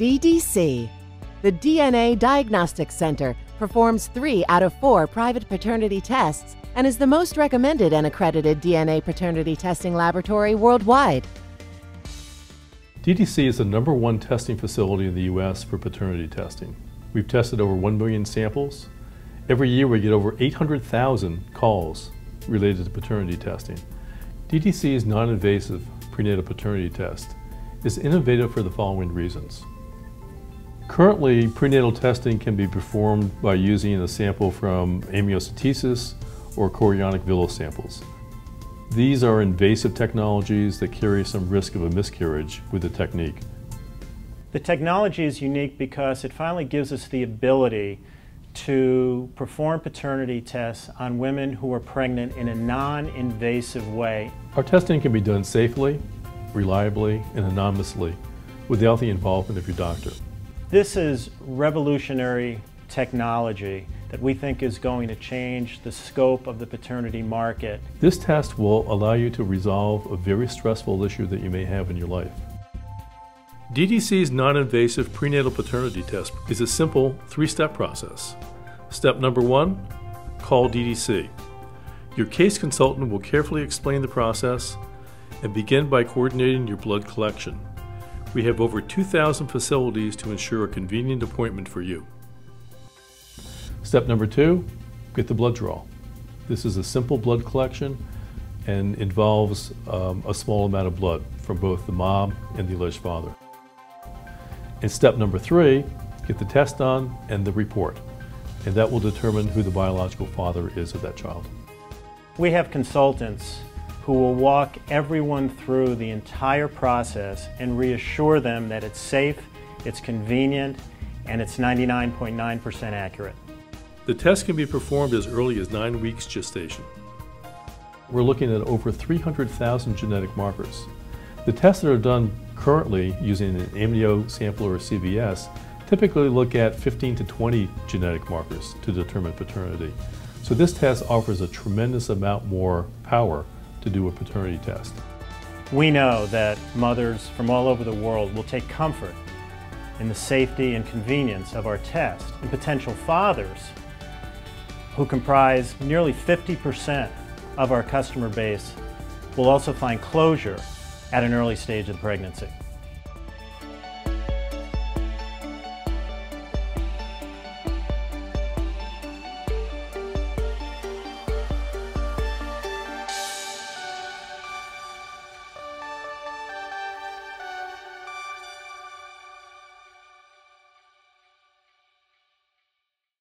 DDC. The DNA Diagnostic Center performs three out of four private paternity tests and is the most recommended and accredited DNA paternity testing laboratory worldwide. DDC is the number one testing facility in the U.S. for paternity testing. We've tested over 1 million samples. Every year we get over 800,000 calls related to paternity testing. DDC's non-invasive prenatal paternity test is innovative for the following reasons. Currently, prenatal testing can be performed by using a sample from amniocentesis or chorionic villus samples. These are invasive technologies that carry some risk of a miscarriage with the technique. The technology is unique because it finally gives us the ability to perform paternity tests on women who are pregnant in a non-invasive way. Our testing can be done safely, reliably, and anonymously without the involvement of your doctor. This is revolutionary technology that we think is going to change the scope of the paternity market. This test will allow you to resolve a very stressful issue that you may have in your life. DDC's non-invasive prenatal paternity test is a simple three-step process. Step number one, call DDC. Your case consultant will carefully explain the process and begin by coordinating your blood collection. We have over 2,000 facilities to ensure a convenient appointment for you. Step number two, get the blood draw. This is a simple blood collection and involves um, a small amount of blood from both the mom and the alleged father. And step number three, get the test done and the report. And that will determine who the biological father is of that child. We have consultants who will walk everyone through the entire process and reassure them that it's safe, it's convenient, and it's 99.9% accurate. The test can be performed as early as nine weeks gestation. We're looking at over 300,000 genetic markers. The tests that are done currently using an amnio sample or a CVS typically look at 15 to 20 genetic markers to determine paternity. So this test offers a tremendous amount more power to do a paternity test. We know that mothers from all over the world will take comfort in the safety and convenience of our test, and potential fathers, who comprise nearly 50% of our customer base, will also find closure at an early stage of pregnancy.